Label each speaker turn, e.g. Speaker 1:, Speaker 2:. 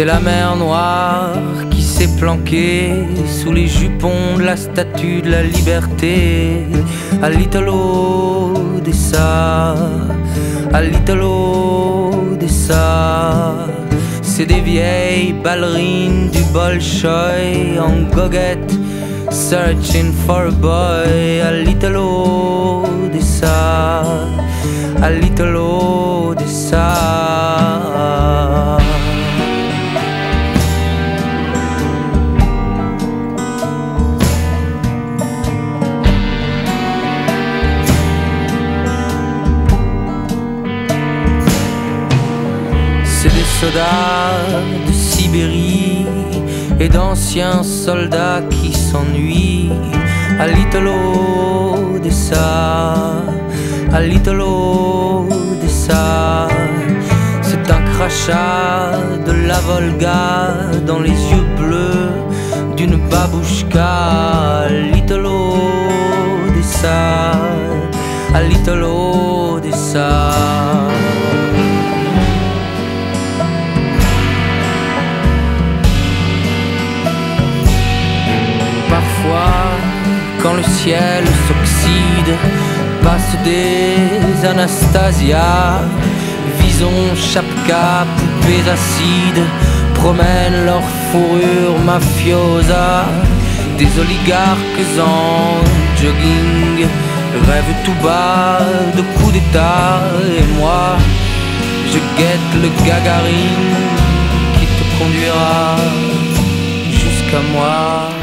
Speaker 1: C'est la mer noire qui s'est planquée sous les jupons de la statue de la liberté. À l'Italo Dessa, à l'Italo. C'est des vieilles ballerines du Bolshoi en goguette, searching for a boy. Soldats de Sibérie et d'anciens soldats qui s'ennuient à l'Italo Dessa, à l'Italo Dessa. C'est un crachat de la Volga dans les yeux bleus d'une babouchka à l'Italo Dessa, à l'Italo ciel s'oxyde, passe des Anastasia, Vison, chapka, poupées acides, promènent leur fourrure mafiosa, des oligarques en jogging, rêvent tout bas de coups d'état, et moi, je guette le gagarine qui te conduira jusqu'à moi.